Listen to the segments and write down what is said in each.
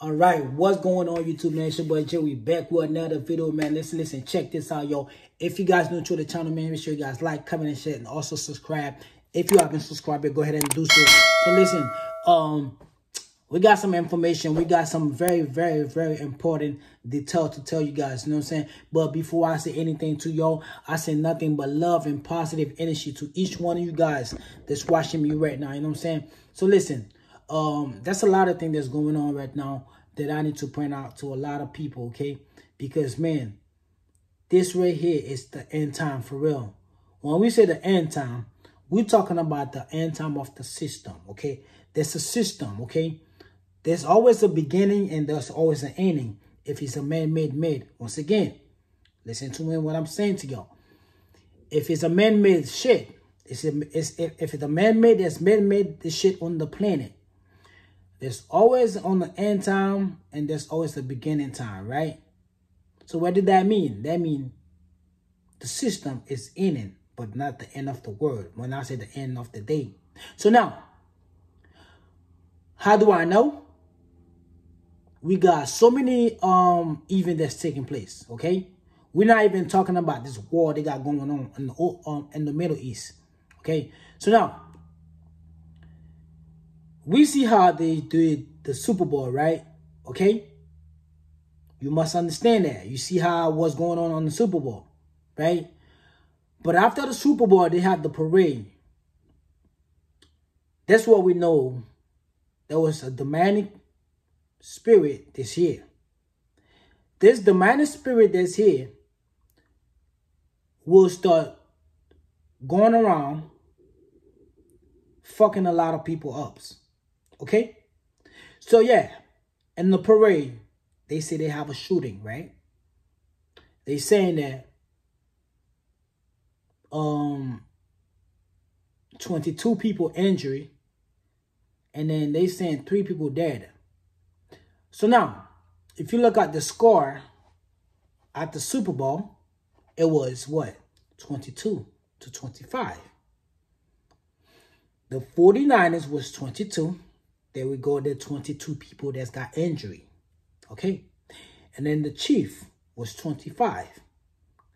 All right, what's going on YouTube, man? It's your boy Joey back with another video, man. Listen, listen, check this out, yo. If you guys new to the channel, man, make sure you guys like, comment, and share, and also subscribe. If you haven't subscribed, go ahead and do so. So listen, um, we got some information. We got some very, very, very important detail to tell you guys. You know what I'm saying? But before I say anything to y'all, I say nothing but love and positive energy to each one of you guys that's watching me right now. You know what I'm saying? So listen, um, that's a lot of things that's going on right now that I need to point out to a lot of people, okay? Because, man, this right here is the end time for real. When we say the end time, we're talking about the end time of the system, okay? There's a system, okay? There's always a beginning and there's always an ending if it's a man-made made. Once again, listen to me what I'm saying to y'all. If it's a man-made shit, it's, a, it's if, it's a man-made, that's man-made the shit on the planet. There's always on the end time and there's always the beginning time, right? So what did that mean? That mean the system is ending, but not the end of the world. When I say the end of the day. So now, how do I know? We got so many um events that's taking place, okay? We're not even talking about this war they got going on in the, um, in the Middle East, okay? So now, we see how they did the Super Bowl, right? Okay? You must understand that. You see how what's going on on the Super Bowl, right? But after the Super Bowl, they had the parade. That's what we know. There was a demonic spirit this year. This demonic spirit that's here will start going around fucking a lot of people up. Okay? So yeah, in the parade, they say they have a shooting, right? They saying that um 22 people injured and then they saying three people dead. So now, if you look at the score at the Super Bowl, it was what? 22 to 25. The 49ers was 22 there we go, the 22 people that's got injury. Okay. And then the chief was 25.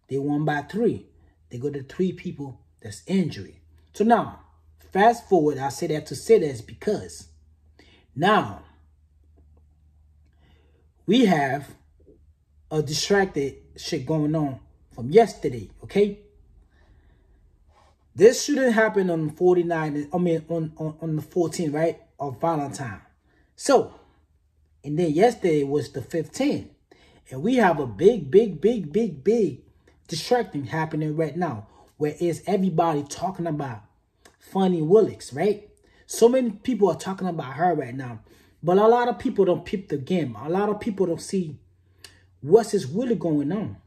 They won by three. They go to three people that's injury. So now, fast forward, I say that to say that because now we have a distracted shit going on from yesterday, okay? This shouldn't happen on 49, I mean on, on, on the 14th, right? Of Valentine. So, and then yesterday was the 15th. And we have a big, big, big, big, big distracting happening right now. Where is everybody talking about Fani Willis, right? So many people are talking about her right now. But a lot of people don't peep the game. A lot of people don't see what's is really going on.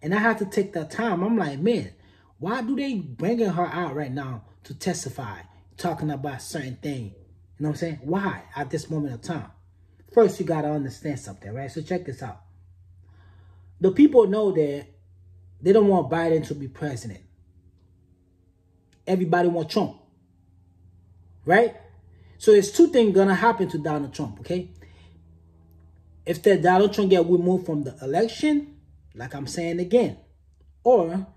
And I have to take that time. I'm like, man, why do they bringing her out right now to testify, talking about certain things? You know what I'm saying? Why at this moment of time? First, you got to understand something, right? So check this out. The people know that they don't want Biden to be president. Everybody want Trump. Right? So there's two things going to happen to Donald Trump, okay? If that Donald Trump get removed from the election, like I'm saying again, or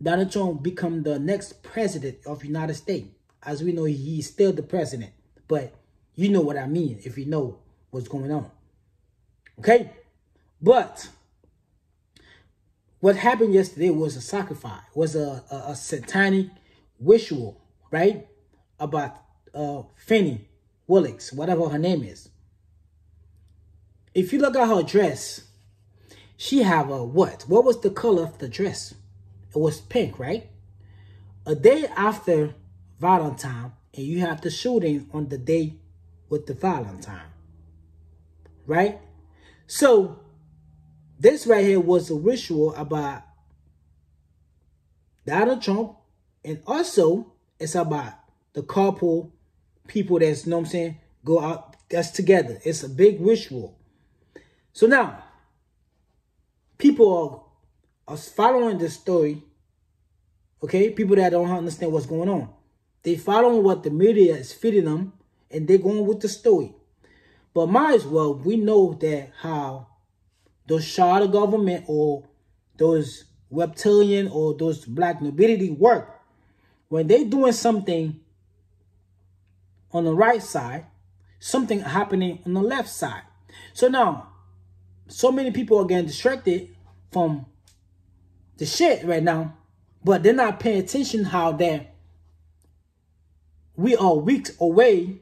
Donald Trump become the next president of United States. As we know, he's still the president. But you know what I mean if you know what's going on. Okay? But what happened yesterday was a sacrifice, was a, a, a satanic ritual, right? About uh, Fani Willis, whatever her name is. If you look at her dress, she have a what? What was the color of the dress? It was pink, right? A day after Valentine, and you have the shooting on the day with the Valentine. Right? So, this right here was a ritual about Donald Trump, and also it's about the couple people that's, you know I'm saying, go out, that's together. It's a big ritual. So now, people are, are following this story, okay? People that don't understand what's going on. They following what the media is feeding them, and they're going with the story. But might as well, we know that how those shadow government or those reptilian or those black nobility work. When they doing something on the right side, something happening on the left side. So now, so many people are getting distracted from the shit right now, but they're not paying attention how that we are weeks away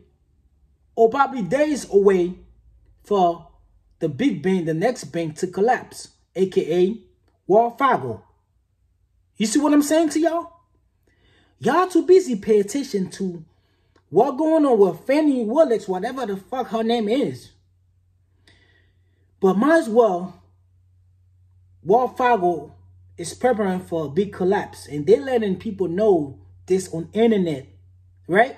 or probably days away for the big bank, the next bank to collapse, aka Wall Fargo. You see what I'm saying to y'all? Y'all too busy pay attention to what going on with Fani Willis, whatever the fuck her name is. But might as well, Wall Fargo is preparing for a big collapse. And they're letting people know this on internet, right?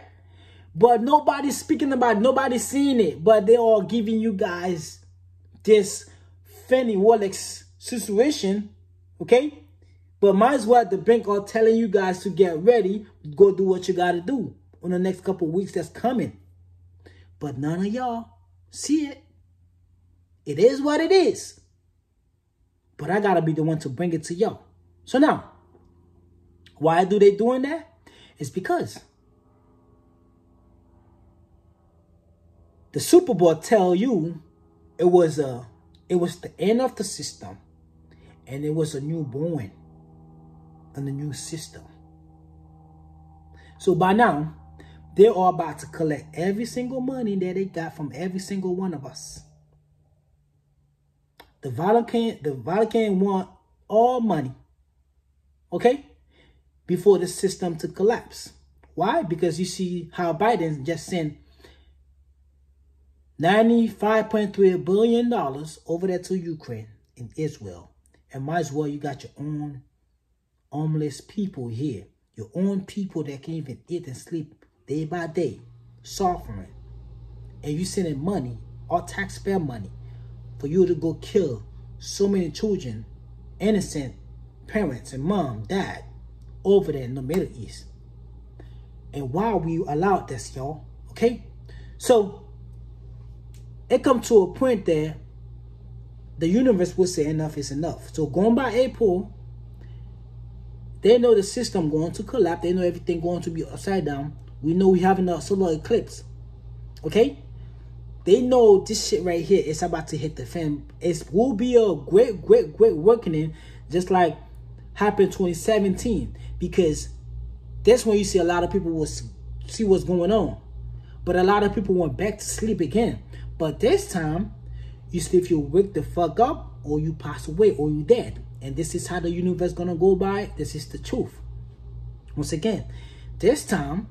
But nobody's speaking about it. Nobody's seeing it. But they are giving you guys this Fani Willis situation, okay? But might as well the bank are telling you guys to get ready, go do what you got to do on the next couple weeks that's coming. But none of y'all see it. It is what it is. But I got to be the one to bring it to y'all. So now, why do they doing that? It's because the Super Bowl tell you it was a it was the end of the system and it was a newborn and the new system. So by now, they're all about to collect every single money that they got from every single one of us. The Vatican, the Vatican want all money, okay, before the system to collapse. Why? Because you see how Biden just sent $95.3 billion over there to Ukraine and Israel. And might as well you got your own homeless people here. Your own people that can't even eat and sleep day by day, suffering. And you sending money, all taxpayer money, for you to go kill so many children, innocent parents and mom, dad, over there in the Middle East. And why we allowed this, y'all? Okay? So, it come to a point there, the universe will say enough is enough. So going by April, they know the system going to collapse. They know everything going to be upside down. We know we having a solar eclipse. Okay? They know this shit right here is about to hit the fan. It will be a great, great, great reckoning, just like happened 2017. Because that's when you see a lot of people will see what's going on. But a lot of people went back to sleep again. But this time, you see if you wake the fuck up or you pass away or you dead. And this is how the universe gonna go by. This is the truth. Once again, this time,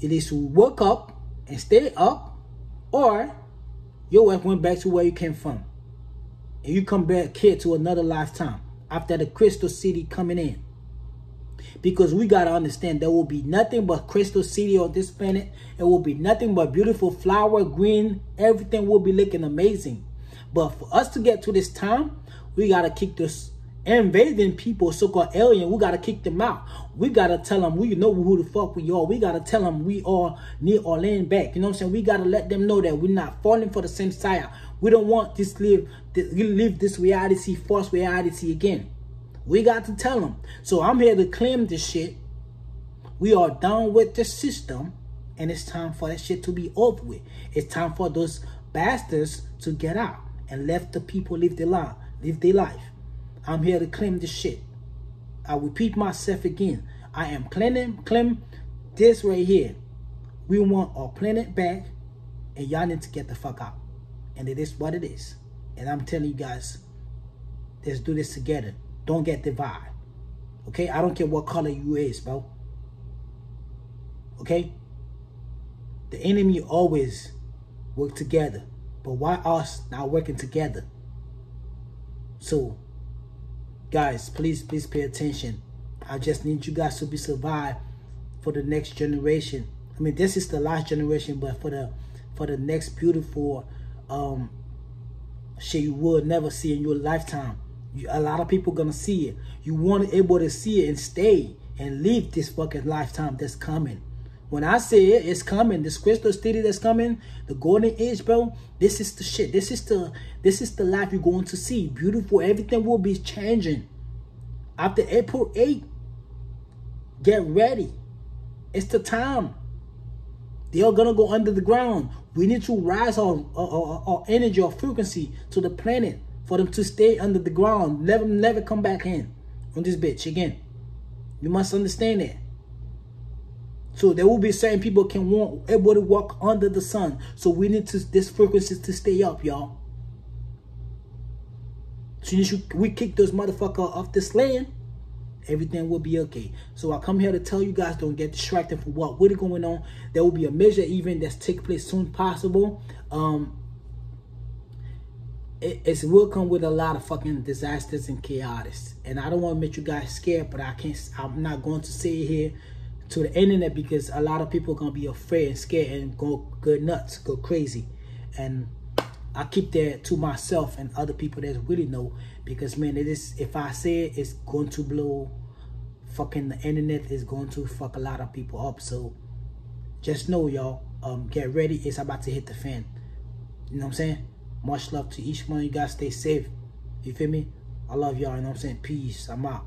it is to wake up and stay up or your wife went back to where you came from. And you come back here to another lifetime after the crystal city coming in. Because we got to understand there will be nothing but crystal city on this planet. It will be nothing but beautiful flower, green. Everything will be looking amazing. But for us to get to this time, we got to kick this invading people, so-called alien. We got to kick them out. We got to tell them we know who the fuck we are. We got to tell them we are near or laying back. You know what I'm saying? We got to let them know that we're not falling for the same side. We don't want this live, live this reality, false reality again. We got to tell them. So I'm here to claim this shit. We are done with the system. And it's time for that shit to be over with. It's time for those bastards to get out and let the people live their life. Live their life. I'm here to claim this shit. I repeat myself again. I am claiming, claim this right here. We want our planet back, and y'all need to get the fuck out. And it is what it is. And I'm telling you guys, let's do this together. Don't get divided. Okay? I don't care what color you is, bro. Okay? The enemy always work together. But why us not working together? So, guys, please, please pay attention. I just need you guys to be survived for the next generation. I mean, this is the last generation, but for the for the next beautiful um shit you will never see in your lifetime. You, a lot of people gonna see it. You want to able to see it and stay and live this fucking lifetime that's coming. When I say it, it's coming. This crystal city that's coming, the golden age, bro. This is the shit. This is the this is the life you're going to see. Beautiful. Everything will be changing. After April 8, get ready. It's the time. They are gonna go under the ground. We need to rise our, our, our, our energy or frequency to the planet for them to stay under the ground. Never, never come back in on this bitch again. You must understand that. So there will be certain people can want everybody walk under the sun. So we need to this frequency to stay up, y'all. Soon as you, we kick those motherfucker off this land, everything will be okay. So I come here to tell you guys don't get distracted from what really going on. There will be a major event that's take place soon possible. Um, it, it will come with a lot of fucking disasters and chaos. And I don't want to make you guys scared, but I can't. I'm not going to say it here to the internet because a lot of people are gonna be afraid and scared and go go nuts, go crazy. And I keep that to myself and other people that really know because man, it is if I say it, it's going to blow. Fucking the internet is going to fuck a lot of people up. So just know, y'all. Um, get ready. It's about to hit the fan. You know what I'm saying? Much love to each one of you guys. Stay safe. You feel me? I love y'all. You know what I'm saying? Peace. I'm out.